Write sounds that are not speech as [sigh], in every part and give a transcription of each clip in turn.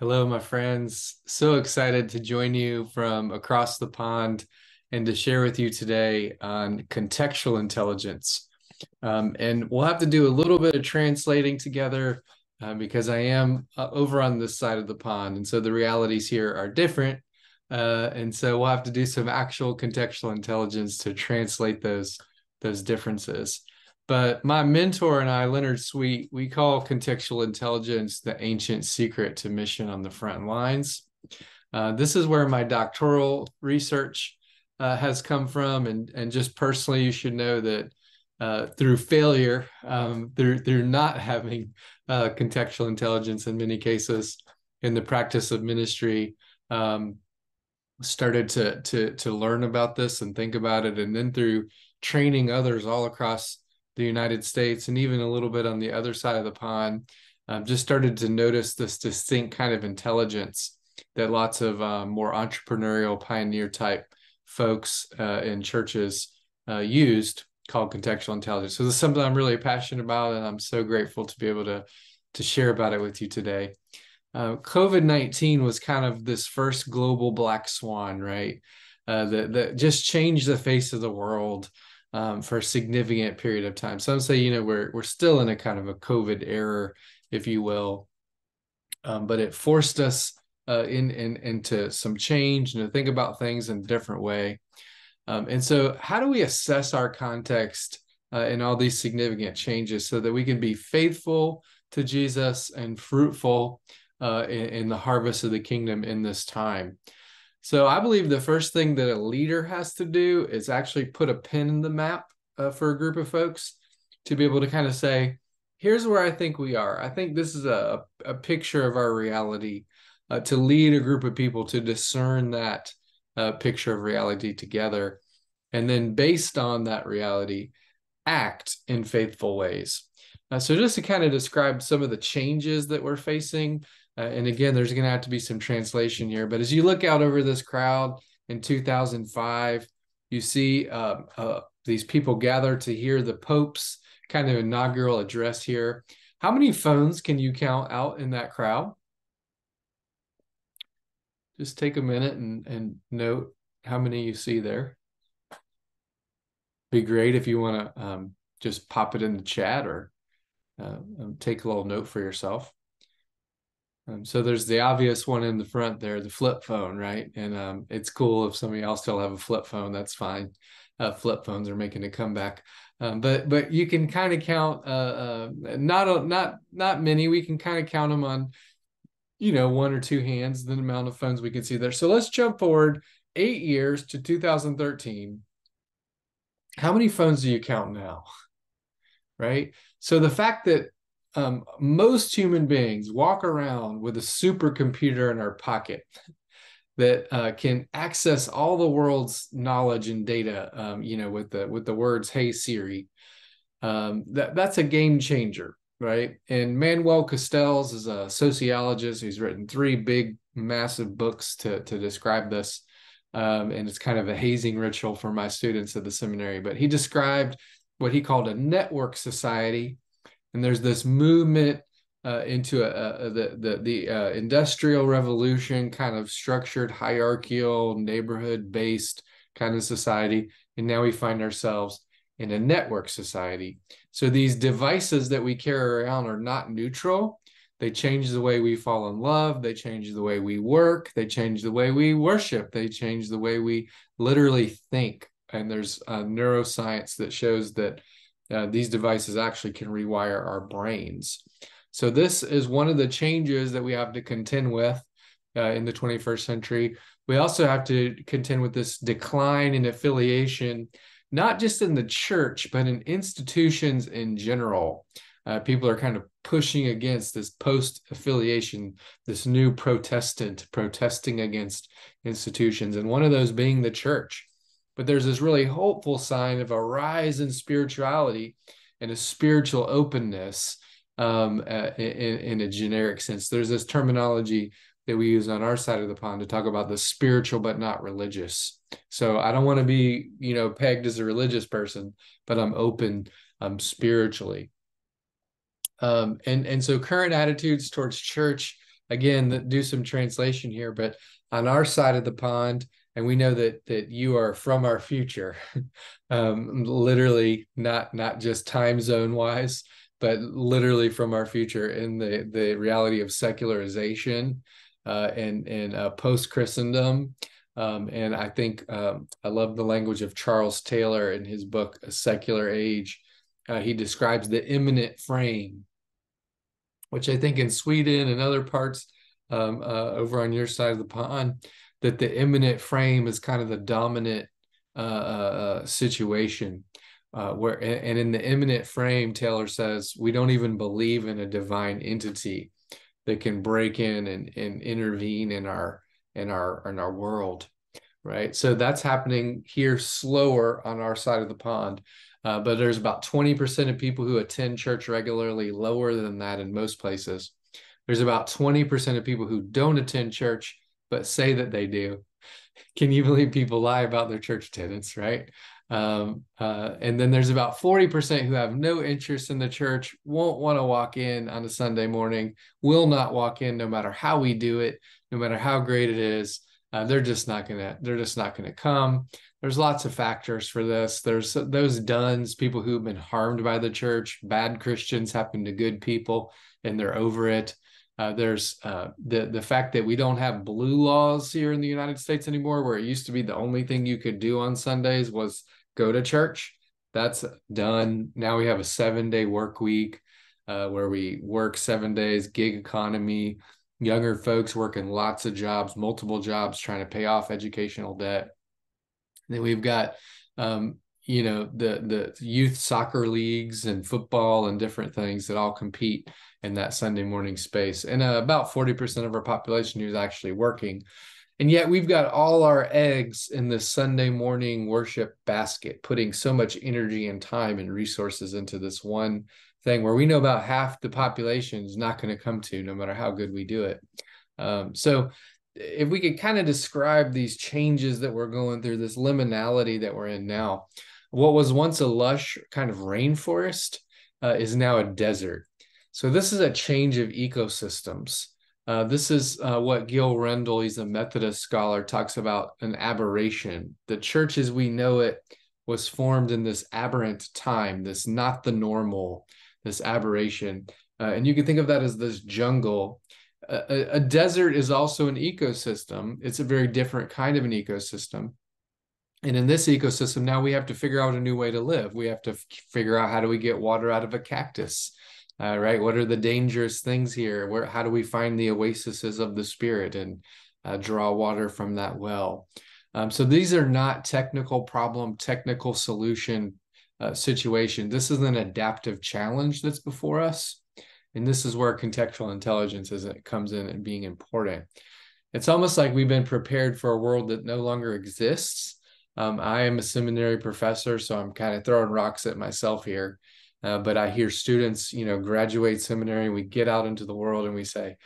Hello, my friends. So excited to join you from across the pond and to share with you today on contextual intelligence. Um, and we'll have to do a little bit of translating together uh, because I am uh, over on this side of the pond. And so the realities here are different. Uh, and so we'll have to do some actual contextual intelligence to translate those, those differences. But my mentor and I, Leonard Sweet, we call contextual intelligence the ancient secret to mission on the front lines. Uh, this is where my doctoral research uh, has come from, and and just personally, you should know that uh, through failure, um, through through not [laughs] having uh, contextual intelligence in many cases in the practice of ministry, um, started to to to learn about this and think about it, and then through training others all across the United States and even a little bit on the other side of the pond, um, just started to notice this distinct kind of intelligence that lots of um, more entrepreneurial pioneer type folks uh, in churches uh, used called contextual intelligence. So this is something I'm really passionate about, and I'm so grateful to be able to to share about it with you today. Uh, COVID nineteen was kind of this first global black swan, right? Uh, that that just changed the face of the world um, for a significant period of time. Some say, you know, we're we're still in a kind of a COVID era, if you will, um, but it forced us uh, in, in into some change and to think about things in a different way. Um, and so, how do we assess our context uh, in all these significant changes so that we can be faithful to Jesus and fruitful uh, in, in the harvest of the kingdom in this time? So I believe the first thing that a leader has to do is actually put a pin in the map uh, for a group of folks to be able to kind of say, here's where I think we are. I think this is a, a picture of our reality uh, to lead a group of people to discern that uh, picture of reality together. And then based on that reality, act in faithful ways. Uh, so, just to kind of describe some of the changes that we're facing, uh, and again, there's going to have to be some translation here. But as you look out over this crowd in 2005, you see uh, uh, these people gather to hear the Pope's kind of inaugural address here. How many phones can you count out in that crowd? Just take a minute and, and note how many you see there. Be great if you want to um, just pop it in the chat or uh, um, take a little note for yourself. Um, so there's the obvious one in the front there, the flip phone, right? And um, it's cool if some of y'all still have a flip phone, that's fine. Uh, flip phones are making a comeback, um, but but you can kind of count uh, uh, not a, not not many. We can kind of count them on, you know, one or two hands the amount of phones we can see there. So let's jump forward eight years to 2013. How many phones do you count now? Right. So the fact that um, most human beings walk around with a supercomputer in our pocket that uh, can access all the world's knowledge and data. Um, you know, with the with the words "Hey Siri," um, that that's a game changer, right? And Manuel Castells is a sociologist who's written three big, massive books to to describe this. Um, and it's kind of a hazing ritual for my students at the seminary. But he described what he called a network society and there's this movement uh, into a, a, the the, the uh, industrial revolution kind of structured hierarchical neighborhood based kind of society. And now we find ourselves in a network society. So these devices that we carry around are not neutral. They change the way we fall in love. They change the way we work. They change the way we worship. They change the way we literally think. And there's uh, neuroscience that shows that uh, these devices actually can rewire our brains. So this is one of the changes that we have to contend with uh, in the 21st century. We also have to contend with this decline in affiliation, not just in the church, but in institutions in general. Uh, people are kind of pushing against this post affiliation, this new Protestant protesting against institutions, and one of those being the church. But there's this really hopeful sign of a rise in spirituality and a spiritual openness um, uh, in, in a generic sense. There's this terminology that we use on our side of the pond to talk about the spiritual but not religious. So I don't want to be, you know, pegged as a religious person, but I'm open um, spiritually. Um, and and so current attitudes towards church again, do some translation here, but on our side of the pond, and we know that that you are from our future, [laughs] um, literally not not just time zone wise, but literally from our future in the the reality of secularization uh, and and uh, post Christendom. Um, and I think um, I love the language of Charles Taylor in his book A Secular Age. Uh, he describes the immanent frame, which I think in Sweden and other parts um, uh, over on your side of the pond, that the immanent frame is kind of the dominant uh, uh, situation uh, where and in the immanent frame taylor says we don't even believe in a divine entity that can break in and, and intervene in our in our in our world right? So that's happening here slower on our side of the pond uh, but there's about 20% of people who attend church regularly lower than that in most places. There's about 20% of people who don't attend church but say that they do can you believe people lie about their church attendance right um, uh, and then there's about 40% who have no interest in the church, won't want to walk in on a Sunday morning, will not walk in no matter how we do it, no matter how great it is. Uh, they're just not gonna. They're just not gonna come. There's lots of factors for this. There's those dones, people who've been harmed by the church, bad Christians happen to good people, and they're over it. Uh, there's uh, the the fact that we don't have blue laws here in the United States anymore, where it used to be the only thing you could do on Sundays was go to church. That's done. Now we have a seven day work week uh, where we work seven days, gig economy, younger folks working lots of jobs, multiple jobs, trying to pay off educational debt. then we've got, um, you know, the the youth soccer leagues and football and different things that all compete in that Sunday morning space. And uh, about 40% of our population who's actually working. And yet we've got all our eggs in this Sunday morning worship basket, putting so much energy and time and resources into this one thing where we know about half the population is not going to come to no matter how good we do it. Um, so if we could kind of describe these changes that we're going through, this liminality that we're in now, what was once a lush kind of rainforest uh, is now a desert. So this is a change of ecosystems. Uh, this is uh, what Gil Rendle, he's a Methodist scholar, talks about an aberration. The church as we know it was formed in this aberrant time, this not the normal, this aberration. Uh, and you can think of that as this jungle. A, a, desert is also an ecosystem. It's a very different kind of an ecosystem. And in this ecosystem, now we have to figure out a new way to live. We have to f- figure out how do we get water out of a cactus uh, right? What are the dangerous things here? Where how do we find the oases of the spirit and uh, draw water from that well? Um, so these are not technical problem technical solution uh, situation. This is an adaptive challenge that's before us. And this is where contextual intelligence is comes in and being important. It's almost like we've been prepared for a world that no longer exists um, i am a seminary professor so i'm kind of throwing rocks at myself here uh, but I hear students, you know, graduate seminary, we get out into the world and we say,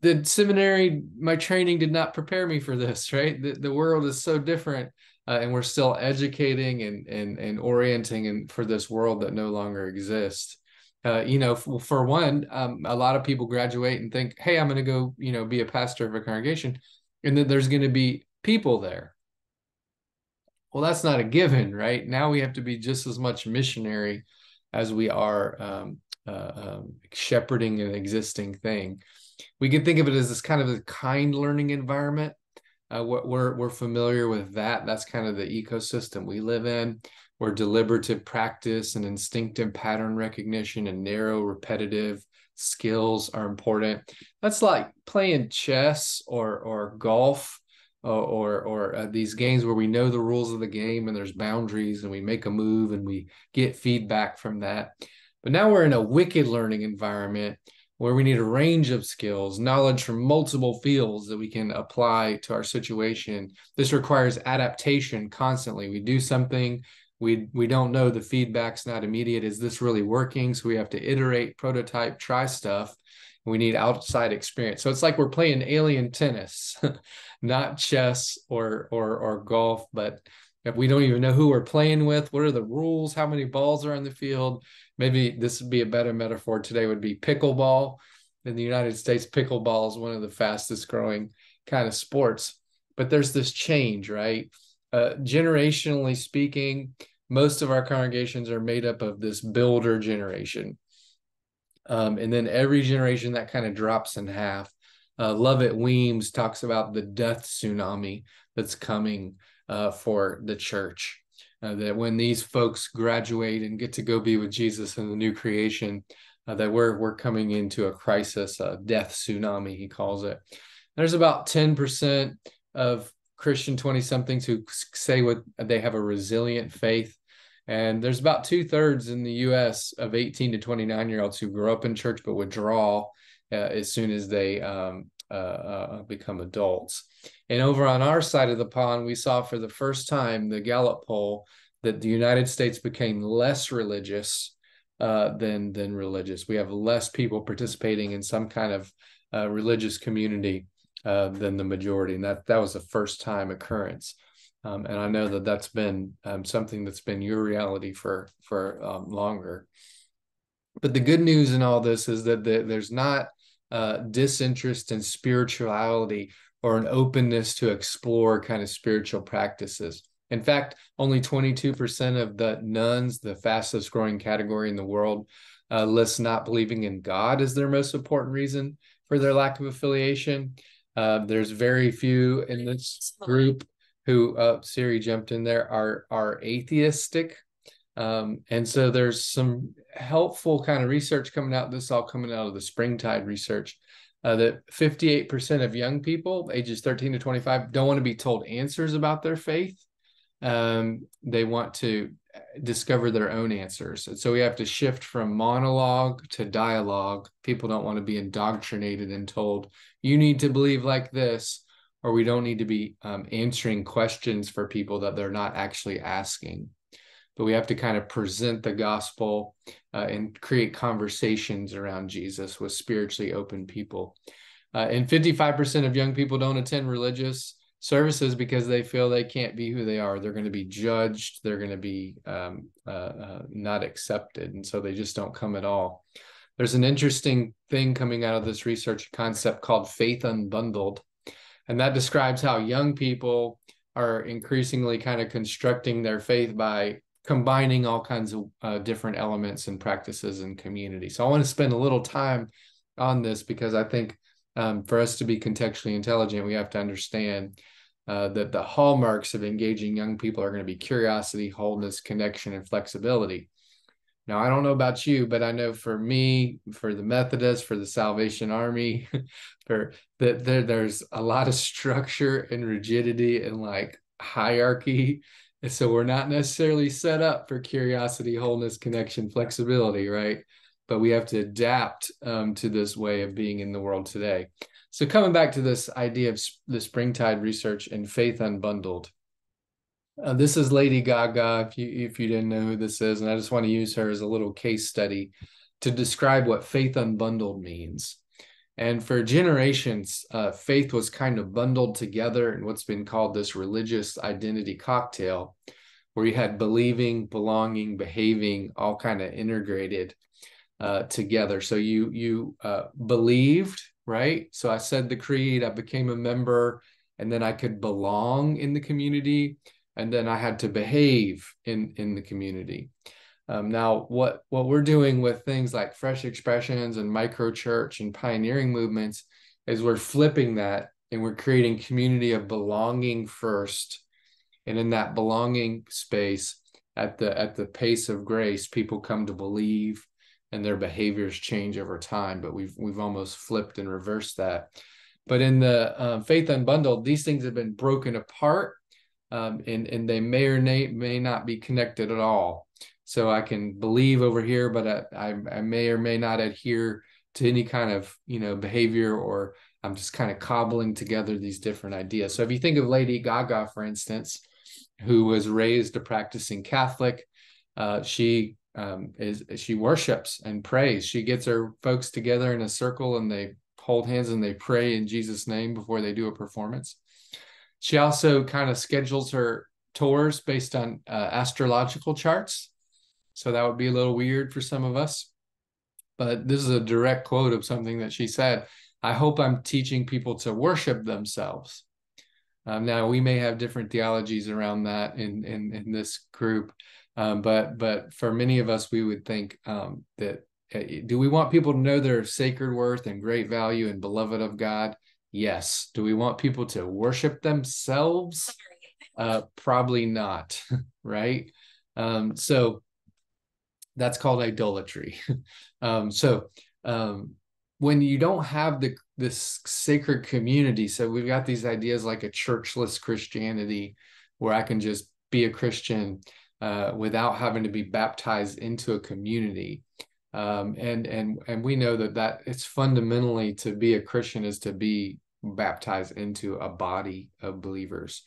the seminary, my training did not prepare me for this, [laughs] right? The, the world is so different. Uh, and we're still educating and, and, and orienting and for this world that no longer exists. Uh, you know, for, for one, um, a lot of people graduate and think, "Hey, I'm going to go, you know, be a pastor of a congregation," and then there's going to be people there. Well, that's not a given, right? Now we have to be just as much missionary as we are um, uh, um, shepherding an existing thing. We can think of it as this kind of a kind learning environment. Uh, we're we're familiar with that. That's kind of the ecosystem we live in, where deliberative practice and instinctive pattern recognition and narrow repetitive skills are important. That's like playing chess or or golf or or uh, these games where we know the rules of the game and there's boundaries and we make a move and we get feedback from that. But now we're in a wicked learning environment where we need a range of skills, knowledge from multiple fields that we can apply to our situation. This requires adaptation constantly. We do something, we we don't know the feedback's not immediate. Is this really working? So we have to iterate, prototype, try stuff. We need outside experience. So it's like we're playing alien tennis. [laughs] not chess or or or golf, but if we don't even know who we're playing with, what are the rules, how many balls are on the field? Maybe this would be a better metaphor today would be pickleball. in the United States, pickleball is one of the fastest growing kind of sports. But there's this change, right? Uh, generationally speaking, most of our congregations are made up of this builder generation. Um, and then every generation that kind of drops in half. Uh, Lovett Weems talks about the death tsunami that's coming uh, for the church. Uh, that when these folks graduate and get to go be with Jesus in the new creation, uh, that we're we're coming into a crisis, a death tsunami, he calls it. There's about 10% of Christian 20 somethings who say what they have a resilient faith. And there's about two thirds in the US of 18 to 29 year olds who grew up in church but withdraw as soon as they um, uh, uh, become adults. And over on our side of the pond, we saw for the first time the Gallup poll that the United States became less religious uh, than than religious. We have less people participating in some kind of uh, religious community uh, than the majority, and that that was a first time occurrence. Um, and I know that that's been um, something that's been your reality for for um, longer. But the good news in all this is that the, there's not uh, disinterest in spirituality or an openness to explore kind of spiritual practices. In fact, only 22% of the nones, the fastest growing category in the world, uh, list not believing in God as their most important reason for their lack of affiliation. Uh, there's very few in this group who uh, Siri jumped in there are are atheistic. Um, and so there's some helpful kind of research coming out. This all coming out of the Springtide research uh, that 58% of young people ages 13 to 25 don't want to be told answers about their faith. Um, they want to discover their own answers. And so we have to shift from monologue to dialogue. People don't want to be indoctrinated and told, you need to believe like this, or we don't need to be um, answering questions for people that they're not actually asking. But we have to kind of present the gospel uh, and create conversations around Jesus with spiritually open people. Uh, and 55% of young people don't attend religious services because they feel they can't be who they are. They're going to be judged. They're going to be um, uh, uh, not accepted. And so they just don't come at all. There's an interesting thing coming out of this research concept called faith unbundled. And that describes how young people are increasingly kind of constructing their faith by combining all kinds of uh, different elements and practices and community. So I want to spend a little time on this because I think um, for us to be contextually intelligent, we have to understand uh, that the hallmarks of engaging young people are going to be curiosity, wholeness, connection, and flexibility. Now, I don't know about you, but I know for me, for the Methodists, for the Salvation Army, [laughs] for that there, there's a lot of structure and rigidity and like hierarchy. So we're not necessarily set up for curiosity, wholeness, connection, flexibility, right? But we have to adapt um, to this way of being in the world today. So coming back to this idea of the springtide research and faith unbundled. Uh, this is Lady Gaga. If you if you didn't know who this is, and I just want to use her as a little case study to describe what faith unbundled means. And for generations, uh, faith was kind of bundled together in what's been called this religious identity cocktail, where you had believing, belonging, behaving, all kind of integrated uh, together. So you you uh, believed right? So I said the creed, I became a member, and then I could belong in the community, and then I had to behave in in the community. Um, now, what what we're doing with things like fresh expressions and micro church and pioneering movements is we're flipping that and we're creating community of belonging first, and in that belonging space, at the at the pace of grace, people come to believe and their behaviors change over time. But we've we've almost flipped and reversed that. But in the um, faith unbundled, these things have been broken apart, um, and and they may or may not be connected at all. So I can believe over here, but I, I, I may or may not adhere to any kind of you know behavior, or I'm just kind of cobbling together these different ideas. So if you think of Lady Gaga, for instance, who was raised a practicing Catholic, uh, she um, is she worships and prays. She gets her folks together in a circle and they hold hands and they pray in Jesus' name before they do a performance. She also kind of schedules her tours based on uh, astrological charts. So that would be a little weird for some of us. but this is a direct quote of something that she said. I hope I'm teaching people to worship themselves. Um, now we may have different theologies around that in in, in this group, um, but but for many of us, we would think um, that uh, do we want people to know their sacred worth and great value and beloved of God? Yes. Do we want people to worship themselves? Uh, probably not, [laughs] right? Um, so that's called idolatry. [laughs] um, so um, when you don't have the this sacred community, so we've got these ideas like a churchless Christianity, where I can just be a Christian uh, without having to be baptized into a community. Um, and and and we know that that it's fundamentally to be a Christian is to be baptized into a body of believers.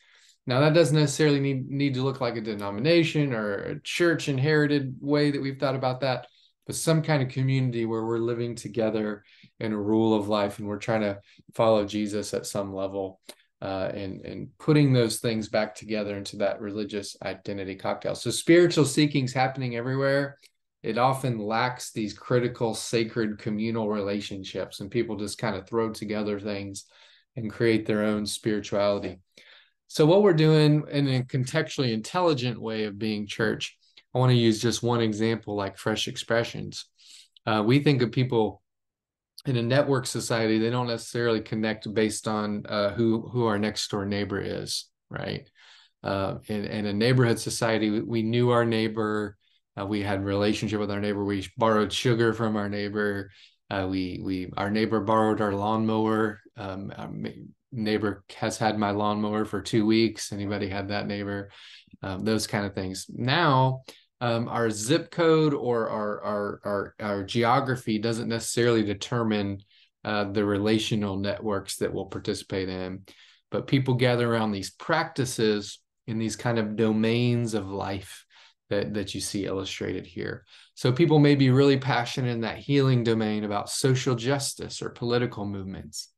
Now that doesn't necessarily need need to look like a denomination or a church inherited way that we've thought about that, but some kind of community where we're living together in a rule of life and we're trying to follow Jesus at some level. Uh, and and putting those things back together into that religious identity cocktail. So spiritual seeking's happening everywhere. It often lacks these critical, sacred communal relationships, and people just kind of throw together things and create their own spirituality. So, what we're doing in a contextually intelligent way of being church, I want to use just one example like fresh expressions. Uh, we think of people in a network society, they don't necessarily connect based on uh, who who our next door neighbor is, right? Uh, in, in a neighborhood society, we, we knew our neighbor, uh, we had relationship with our neighbor, we borrowed sugar from our neighbor, uh, we we our neighbor borrowed our lawnmower. Um, our neighbor has had my lawnmower for two weeks. Anybody had that neighbor? Um, those kind of things. Now, um, our zip code or our our our, our geography doesn't necessarily determine uh, the relational networks that we'll participate in, but people gather around these practices in these kind of domains of life that that you see illustrated here. So people may be really passionate in that healing domain about social justice or political movements.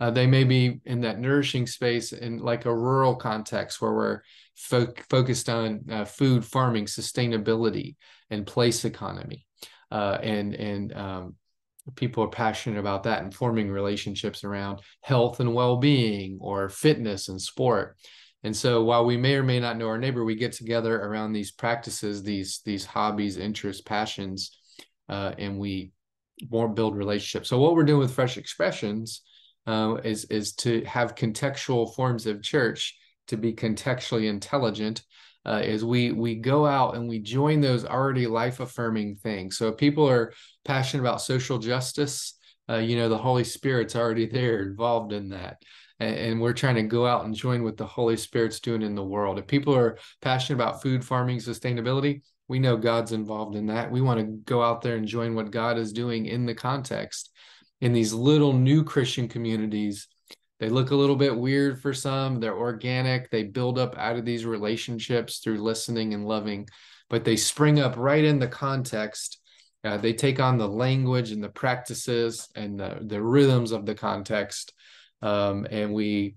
Uh, they may be in that nourishing space in like a rural context where we're fo- focused on uh, food farming, sustainability, and place economy. Uh, and and um, people are passionate about that and forming relationships around health and well-being or fitness and sport. And so while we may or may not know our neighbor, we get together around these practices, these these hobbies, interests, passions, uh, and we more build relationships. So what we're doing with Fresh Expressions uh, is is to have contextual forms of church to be contextually intelligent. Uh, is we we go out and we join those already life affirming things. So if people are passionate about social justice, uh, you know the Holy Spirit's already there, involved in that and, we're trying to go out and join what the Holy Spirit's doing in the world. If people are passionate about food farming sustainability, we know God's involved in that. We want to go out there and join what God is doing in the context in these little new Christian communities. They look a little bit weird for some. They're organic. They build up out of these relationships through listening and loving, but they spring up right in the context. Uh, they take on the language and the practices and the, the rhythms of the context um, and we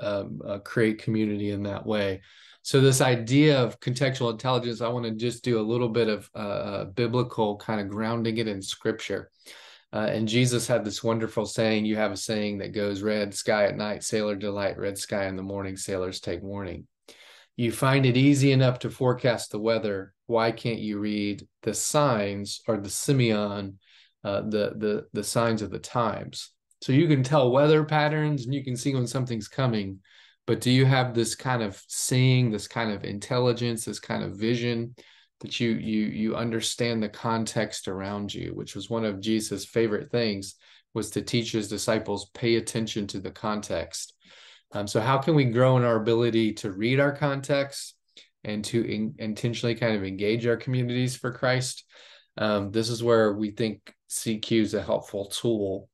um, uh, create community in that way. So this idea of contextual intelligence, I want to just do a little bit of uh, uh, biblical kind of grounding it in scripture. Uh, and Jesus had this wonderful saying. You have a saying that goes, "Red sky at night, sailor delight; red sky in the morning, sailors take warning." You find it easy enough to forecast the weather. Why can't you read the signs or the semeion, uh, the the the signs of the times? So you can tell weather patterns and you can see when something's coming. But do you have this kind of seeing, this kind of intelligence, this kind of vision that you you you understand the context around you, which was one of Jesus' favorite things was to teach his disciples pay attention to the context. Um, so how can we grow in our ability to read our context and to in, intentionally kind of engage our communities for Christ? Um, this is where we think CQ is a helpful tool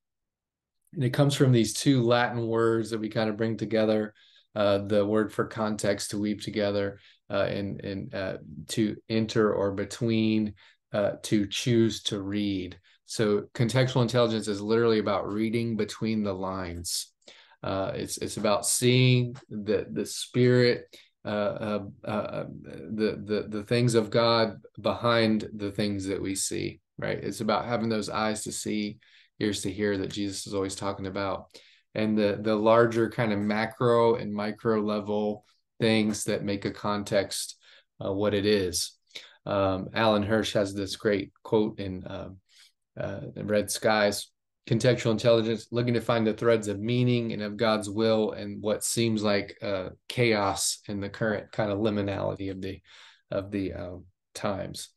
and it comes from these two Latin words that we kind of bring together. Uh, the word for context to weave together, uh, and and uh, to enter or between, uh, to choose to read. So contextual intelligence is literally about reading between the lines. Uh, it's it's about seeing the the spirit, uh, the the the things of God behind the things that we see. right? It's about having those eyes to see, ears to hear that Jesus is always talking about. And the the larger kind of macro and micro level things that make a context uh, what it is. Um, Alan Hirsch has this great quote in um, uh, Red Skies contextual intelligence, looking to find the threads of meaning and of God's will and what seems like uh, chaos in the current kind of liminality of the of the um, times.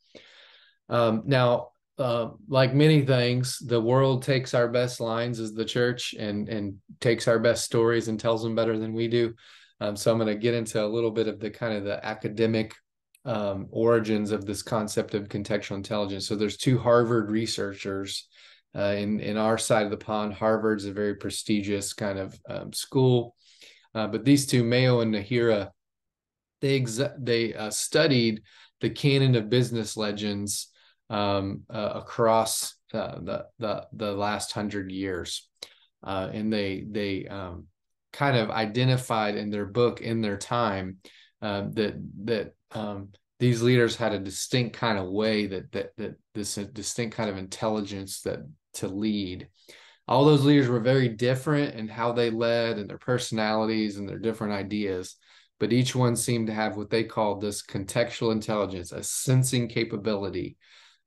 Um, now, uh, like many things, the world takes our best lines as the church and and takes our best stories and tells them better than we do. Um, so I'm going to get into a little bit of the kind of the academic um, origins of this concept of contextual intelligence. So there's two Harvard researchers uh, in in our side of the pond. Harvard's a very prestigious kind of um, school, uh, but these two, Mayo and Nohria, they they uh, studied the canon of business legends um, uh, across uh, the the the last hundred years, uh, and they they um, kind of identified in their book in their time that that um, these leaders had a distinct kind of way that that that this distinct kind of intelligence that to lead. All those leaders were very different in how they led and their personalities and their different ideas, but each one seemed to have what they called this contextual intelligence, a sensing capability,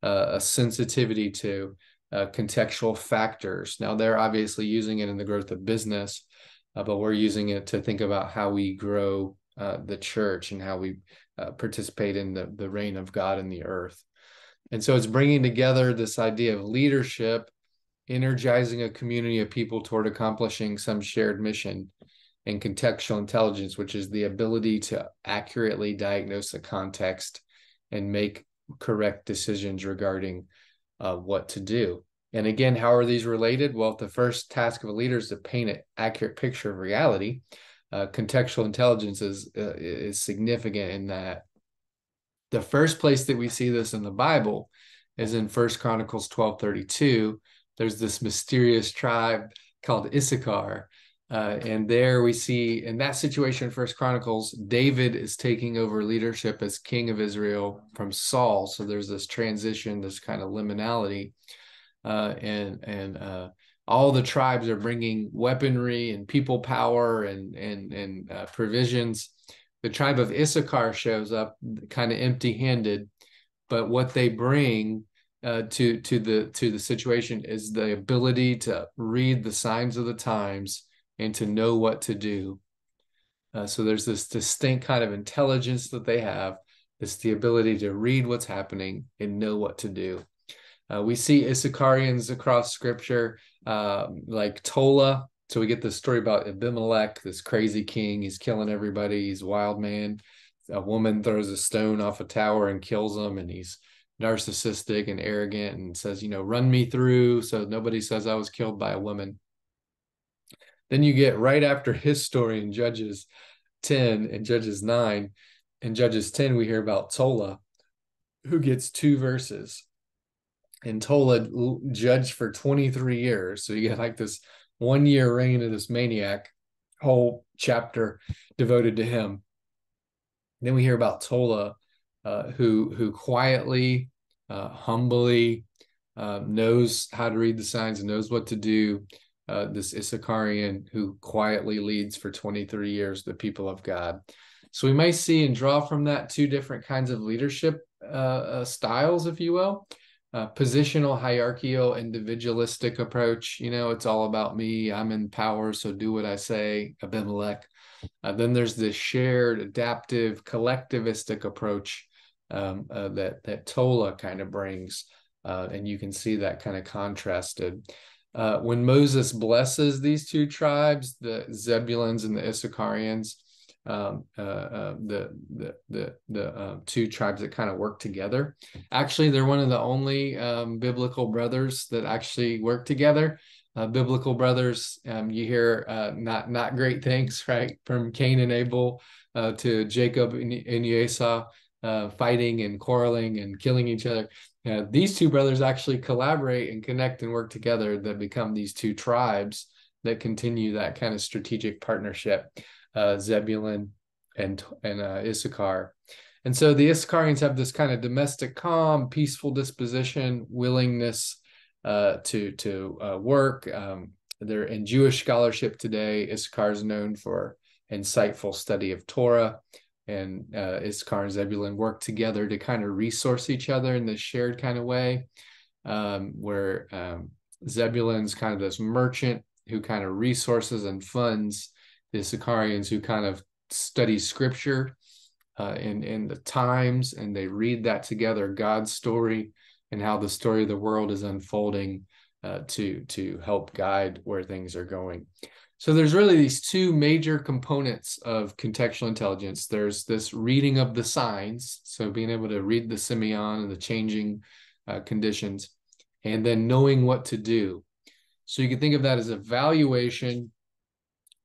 uh, a sensitivity to uh, contextual factors. Now, they're obviously using it in the growth of business, uh, but we're using it to think about how we grow uh, the church and how we uh, participate in the, the reign of God in the earth. And so it's bringing together this idea of leadership energizing a community of people toward accomplishing some shared mission and contextual intelligence, which is the ability to accurately diagnose the context and make correct decisions regarding uh, what to do. And again, how are these related? Well, the first task of a leader is to paint an accurate picture of reality. Uh, contextual intelligence is uh, is significant in that. The first place that we see this in the Bible is in First Chronicles twelve thirty two, there's this mysterious tribe called Issachar. Uh, and there we see in that situation, First Chronicles, David is taking over leadership as king of Israel from Saul. So there's this transition, this kind of liminality, uh, and and uh, all the tribes are bringing weaponry and people power and and and uh, provisions. The tribe of Issachar shows up, kind of empty-handed, but what they bring uh, to to the to the situation is the ability to read the signs of the times and to know what to do. Uh, so there's this distinct kind of intelligence that they have. It's the ability to read what's happening and know what to do. Uh, we see Issacharians across scripture, um, like Tola. So we get this story about Abimelech, this crazy king. He's killing everybody. He's wild man. A woman throws a stone off a tower and kills him, and he's narcissistic and arrogant and says, you know, run me through so nobody says I was killed by a woman. Then you get right after his story in Judges 10 and Judges 9. In Judges 10, we hear about Tola, who gets two verses. And Tola judged for 23 years. So you get like this one year reign of this maniac, whole chapter devoted to him. Then we hear about Tola uh, who who quietly, uh, humbly uh, knows how to read the signs and knows what to do. Uh, this Issacharian who quietly leads for 23 years the people of God. So we may see and draw from that two different kinds of leadership uh, styles, if you will. Uh, positional hierarchical individualistic approach. You know it's all about me. I'm in power so do what i say. Abimelech. Uh, then there's this shared adaptive collectivistic approach um, uh, that that Tola kind of brings, uh, and you can see that kind of contrasted. Uh, when Moses blesses these two tribes, the Zebulons and the Issacharians, um, uh, uh, the the the the um, two tribes that kind of work together. Actually, they're one of the only um, biblical brothers that actually work together. Uh, biblical brothers, um, you hear uh, not not great things, [laughs] right? From Cain and Abel uh, to Jacob and, and Esau uh, fighting and quarreling and killing each other. Uh, these two brothers actually collaborate and connect and work together that become these two tribes that continue that kind of strategic partnership, uh, Zebulun and and uh, Issachar. And so the Issacharians have this kind of domestic calm, peaceful disposition, willingness uh, to to uh, work. Um, they're in Jewish scholarship today. Issachar is known for insightful study of Torah, and uh, Issachar and Zebulun work together to kind of resource each other in this shared kind of way, um, where um, Zebulun's kind of this merchant who kind of resources and funds the Issacharians who kind of study scripture uh, in in the times, and they read that together, God's story and how the story of the world is unfolding uh, to to help guide where things are going. So there's really these two major components of contextual intelligence. There's this reading of the signs, so being able to read the semeion and the changing uh, conditions, and then knowing what to do. So you can think of that as evaluation,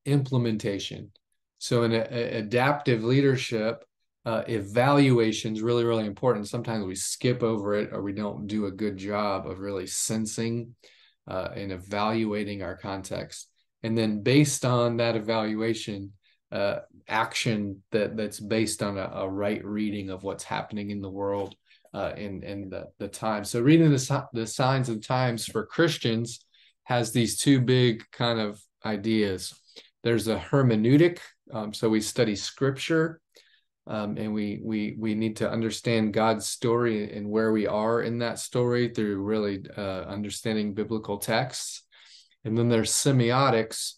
implementation. So in a, a adaptive leadership, uh, evaluation is really, really important. Sometimes we skip over it or we don't do a good job of really sensing uh, and evaluating our context. And then based on that evaluation, uh, action that that's based on a, a, right reading of what's happening in the world uh, in in the the time. So reading the the signs and times for Christians has these two big kind of ideas. There's a hermeneutic, um, so we study Scripture um, and we we we need to understand God's story and where we are in that story through really uh, understanding biblical texts. And then there's semiotics,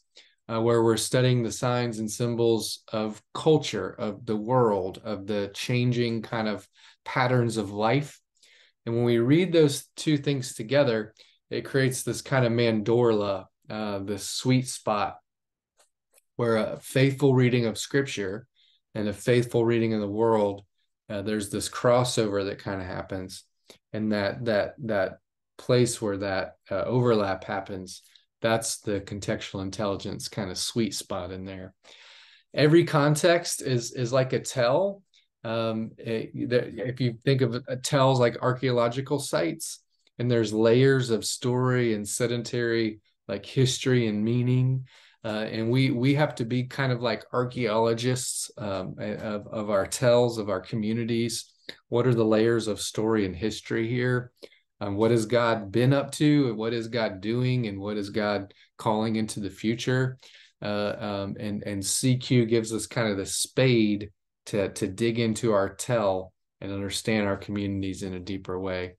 uh, where we're studying the signs and symbols of culture, of the world, of the changing kind of patterns of life. And when we read those two things together, it creates this kind of mandorla, uh, this sweet spot, where a faithful reading of Scripture and a faithful reading of the world, uh, there's this crossover that kind of happens, and that that that place where that uh, overlap happens, that's the contextual intelligence kind of sweet spot in there. Every context is is like a tell. Um, it, if you think of a tells like archaeological sites, and there's layers of story and sedentary like history and meaning uh, and we we have to be kind of like archaeologists um, of, of our tells of our communities. What are the layers of story and history here? Um, what has god been up to? And what is god doing? And what is god calling into the future? Uh, um, and and cq gives us kind of the spade to to dig into our tell and understand our communities in a deeper way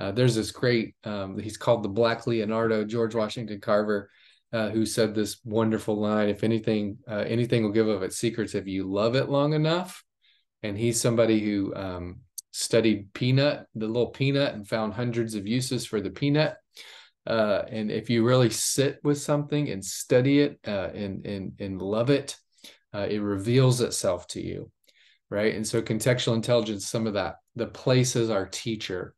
uh, there's this great um, he's called the black leonardo george washington carver uh, who said this wonderful line if anything uh, anything will give of its secrets if you love it long enough. And he's somebody who um, studied peanut the little peanut and found hundreds of uses for the peanut. Uh, and if you really sit with something and study it uh, and, and, and love it it reveals itself to you right? And so contextual intelligence some of that the place is our teacher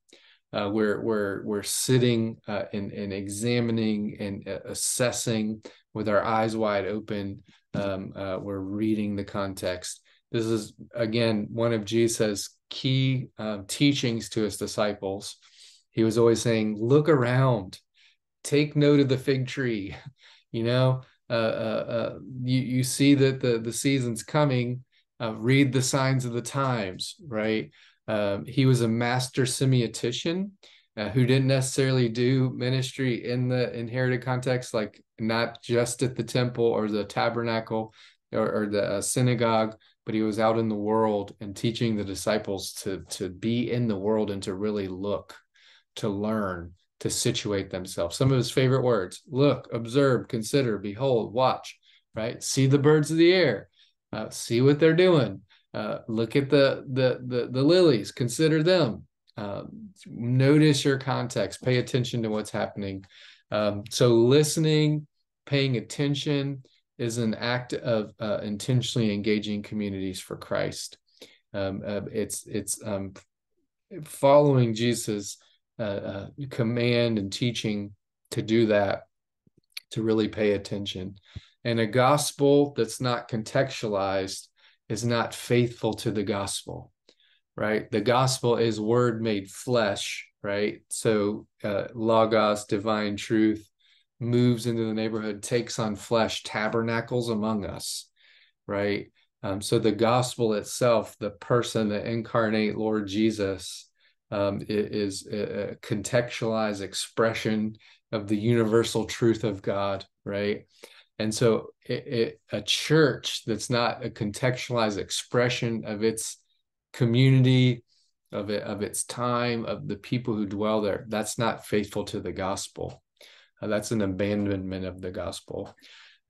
uh, we're we're we're sitting uh, and, and examining and uh, assessing with our eyes wide open. Um, uh, we're reading the context. This is again one of Jesus' key um, teachings to his disciples. He was always saying, "Look around, take note of the fig tree." [laughs] You know, uh, uh, you you see that the the season's coming. read the signs of the times, right? Um, he was a master semiotician uh, who didn't necessarily do ministry in the inherited context, like not just at the temple or the tabernacle or, or the uh, synagogue, but he was out in the world and teaching the disciples to to be in the world and to really look, to learn, to situate themselves. Some of his favorite words: look, observe, consider, behold, watch. Right? See the birds of the air. Uh, see what they're doing uh, look at the, the, the the lilies. Consider them. Uh, notice your context. Pay attention to what's happening. Um, so listening, paying attention is an act of uh, intentionally engaging communities for Christ. Um, uh, it's it's um, following Jesus' uh, command and teaching to do that, to really pay attention. And a gospel that's not contextualized is not faithful to the gospel, right? The gospel is word made flesh, right? So uh, logos, divine truth, moves into the neighborhood, takes on flesh, tabernacles among us, right? Um, so the gospel itself, the person, the incarnate Lord Jesus, um, is a contextualized expression of the universal truth of God, right? And so it, it, a church that's not a contextualized expression of its community, of it, of its time, of the people who dwell there, that's not faithful to the gospel. Uh, that's an abandonment of the gospel.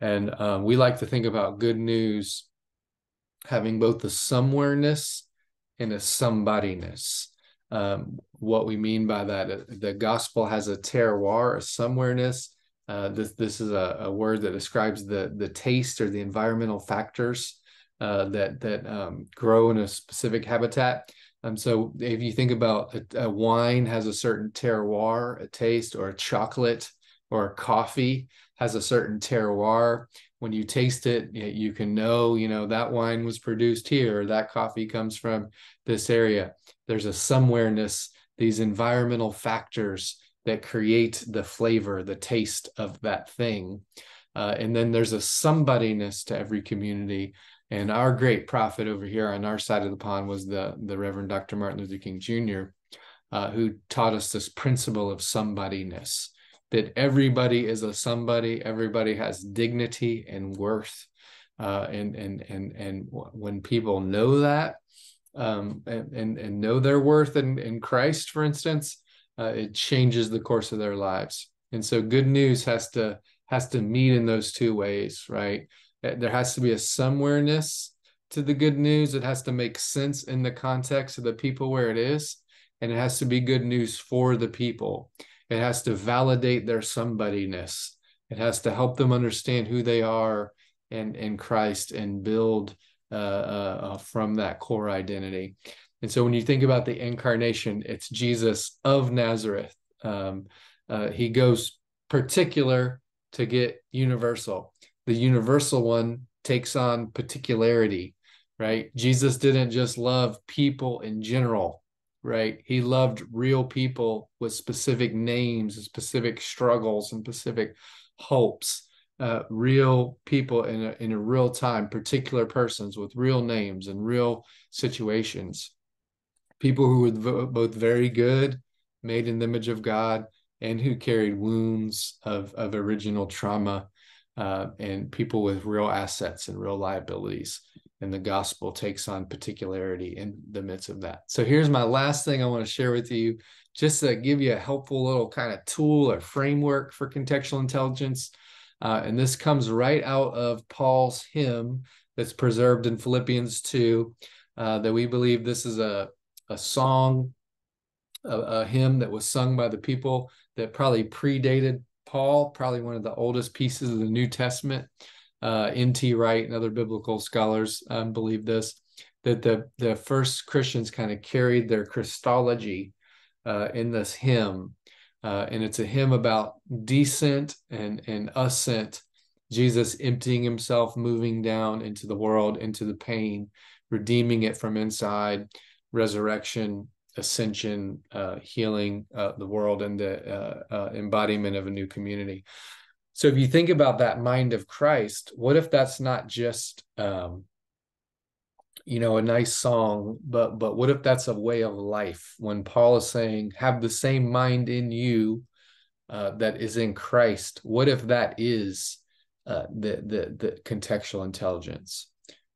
And um, we like to think about good news having both the somewhereness and a somebodyness. Um, what we mean by that, uh, the gospel has a terroir, a somewhereness. Uh, this this is a, a, word that describes the the taste or the environmental factors uh, that that um, grow in a specific habitat. Um, so if you think about a, a, wine has a certain terroir, a taste, or a chocolate or a coffee has a certain terroir. When you taste it, you can know, you know, that wine was produced here, that coffee comes from this area. There's a somewhereness, these environmental factors that create the flavor, the taste of that thing. Uh, and then there's a somebodyness to every community. And our great prophet over here on our side of the pond was the, the Reverend Dr. Martin Luther King Jr., uh, who taught us this principle of somebodyness that everybody is a somebody, everybody has dignity and worth. Uh, and and and and when people know that um, and, and and know their worth in, in Christ, for instance, uh, it changes the course of their lives. And so, good news has to has to meet in those two ways, right? Uh, there has to be a somewhereness to the good news. It has to make sense in the context of the people where it is, and it has to be good news for the people. It has to validate their somebodyness. It has to help them understand who they are in, in Christ and build uh, uh, uh, from that core identity. And so when you think about the incarnation, it's Jesus of Nazareth. Um, uh, he goes particular to get universal. The universal one takes on particularity, right? Jesus didn't just love people in general, right? He loved real people with specific names specific struggles and specific hopes. Uh, real people in a, in a real time, particular persons with real names and real situations. People who were both very good, made in the image of God, and who carried wounds of, of original trauma, uh, and people with real assets and real liabilities and the gospel takes on particularity in the midst of that. So here's my last thing I want to share with you, just to give you a helpful little kind of tool or framework for contextual intelligence. Uh, and this comes right out of Paul's hymn that's preserved in Philippians 2, uh, that we believe this is a, a song, a, a hymn that was sung by the people that probably predated Paul, probably one of the oldest pieces of the New Testament uh, N.T. Wright and other biblical scholars um, believe this that the the first Christians kind of carried their Christology uh, in this hymn, uh, and it's a hymn about descent and and ascent. Jesus emptying himself, moving down into the world, into the pain, redeeming it from inside, resurrection, ascension, uh, healing uh, the world, and the uh, uh, embodiment of a new community. So if you think about that mind of Christ, what if that's not just um, you know a nice song, but but what if that's a way of life? When Paul is saying, "Have the same mind in you uh, that is in Christ," what if that is uh, the the the contextual intelligence,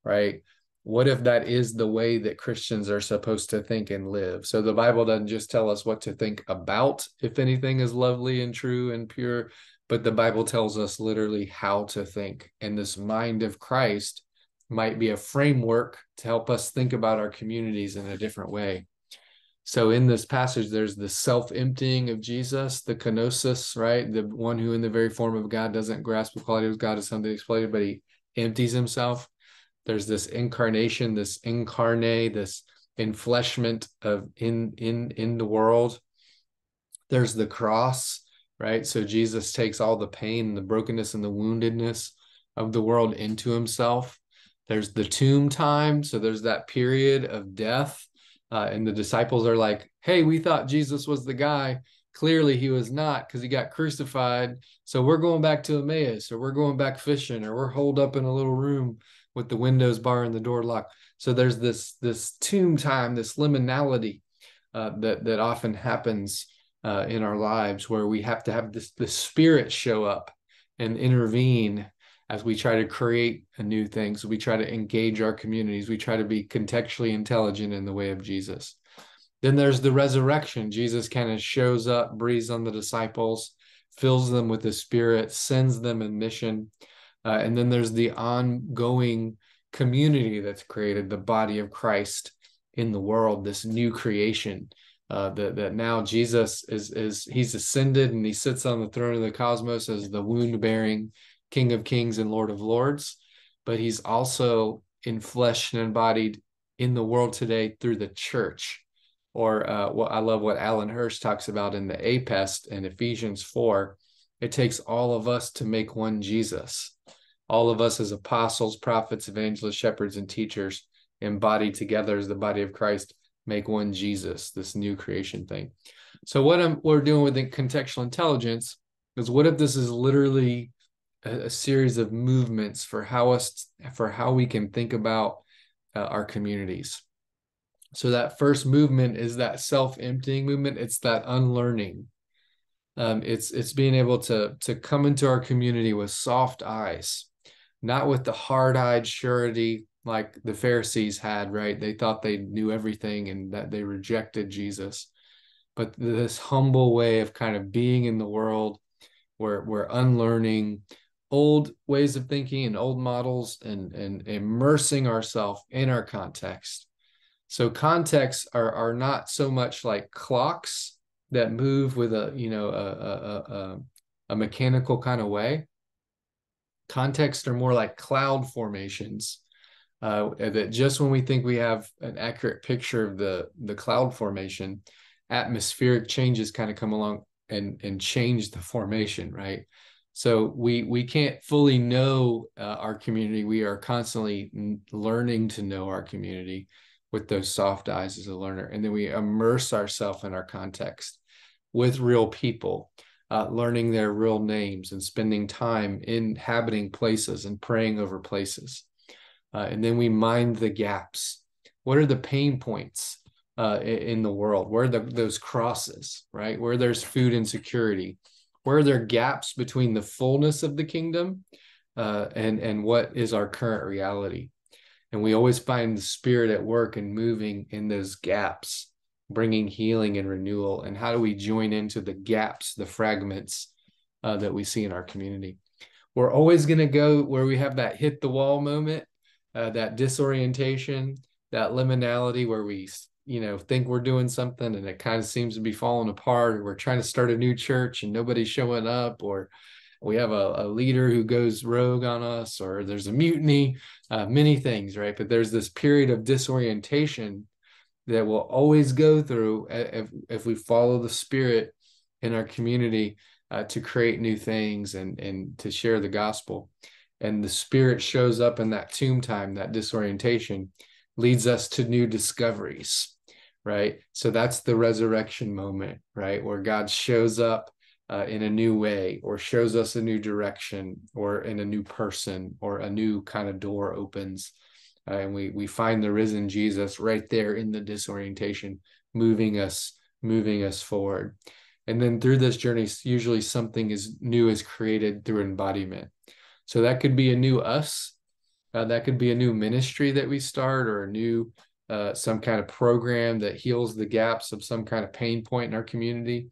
right? What if that is the way that Christians are supposed to think and live? So the Bible doesn't just tell us what to think about if anything is lovely and true and pure, but the Bible tells us literally how to think. And this mind of Christ might be a framework to help us think about our communities in a different way. So in this passage, there's the self-emptying of Jesus, the kenosis, right? The one who in the very form of God doesn't grasp the quality of God as something exploited, but he empties himself. There's this incarnation, this incarnate, this enfleshment of in in in the world. There's the cross, right? So Jesus takes all the pain, the brokenness, and the woundedness of the world into himself. There's the tomb time. So there's that period of death. Uh, and the disciples are like, hey, we thought Jesus was the guy. Clearly, he was not because he got crucified. So we're going back to Emmaus or we're going back fishing or we're holed up in a little room with the windows bar and the door locked. So there's this this tomb time, this liminality uh, that that often happens uh, in our lives where we have to have this the spirit show up and intervene as we try to create a new thing. So we try to engage our communities. We try to be contextually intelligent in the way of Jesus. Then there's the resurrection. Jesus kind of shows up, breathes on the disciples, fills them with the Spirit, sends them in mission. Uh, and then there's the ongoing community that's created, the body of Christ in the world, this new creation. Uh, that that now Jesus is is he's ascended and he sits on the throne of the cosmos as the wound bearing King of Kings and Lord of Lords, but he's also in flesh and embodied in the world today through the church. Or uh, what I love what Alan Hirsch talks about in the APEST in Ephesians 4. It takes all of us to make one Jesus. All of us as apostles, prophets, evangelists, shepherds, and teachers embodied together as the body of Christ make one Jesus, this new creation thing. So what I'm, we're doing with the contextual intelligence is what if this is literally a, a series of movements for how us for how we can think about uh, our communities. So that first movement is that self-emptying movement. It's that unlearning. Um, it's it's being able to to come into our community with soft eyes, not with the hard-eyed surety like the Pharisees had. Right? They thought they knew everything and that they rejected Jesus, but this humble way of kind of being in the world, where we're unlearning, old ways of thinking and old models and and immersing ourselves in our context so contexts are are not so much like clocks that move with a you know a a, a, a mechanical kind of way contexts are more like cloud formations uh, that just when we think we have an accurate picture of the the cloud formation atmospheric changes kind of come along and and change the formation right? So we we can't fully know uh, our community. We are constantly learning to know our community with those soft eyes as a learner. And then we immerse ourselves in our context with real people uh, learning their real names and spending time inhabiting places and praying over places. Uh, and then we mind the gaps. What are the pain points uh, in the world? Where are the, those crosses right? Where there's food insecurity? Where are there gaps between the fullness of the kingdom uh, and and what is our current reality? And we always find the spirit at work and moving in those gaps bringing healing and renewal and how do we join into the gaps the fragments uh, that we see in our community? We're always going to go where we have that hit the wall moment uh, that disorientation that liminality where we you know think we're doing something and it kind of seems to be falling apart or we're trying to start a new church and nobody's showing up or we have a, a leader who goes rogue on us or there's a mutiny uh, many things right? But there's this period of disorientation that we'll always go through if, if we follow the spirit in our community uh, to create new things and and to share the gospel and the spirit shows up in that tomb time that disorientation leads us to new discoveries right? So that's the resurrection moment, right? Where God shows up uh, in a new way or shows us a new direction or in a new person or a new kind of door opens. Uh, and we we find the risen Jesus right there in the disorientation, moving us, moving us forward. And then through this journey, usually something is new is created through embodiment. So that could be a new us. Uh, that could be a new ministry that we start or a new uh, some kind of program that heals the gaps of some kind of pain point in our community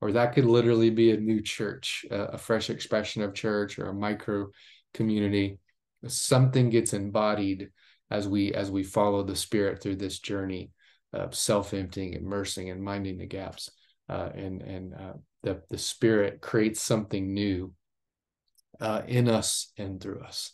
or that could literally be a new church uh, a fresh expression of church or a micro community something gets embodied as we as we follow the spirit through this journey of self-emptying immersing and minding the gaps uh, and and uh, the the spirit creates something new uh, in us and through us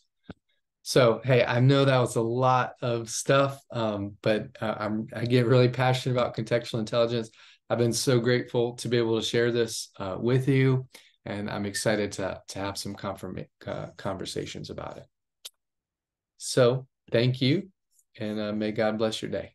so, hey, I know that was a lot of stuff, um, but uh, I'm I get really passionate about contextual intelligence. I've been so grateful to be able to share this uh, with you, and I'm excited to to have some confirm, uh, conversations about it. So, thank you, and uh, may God bless your day.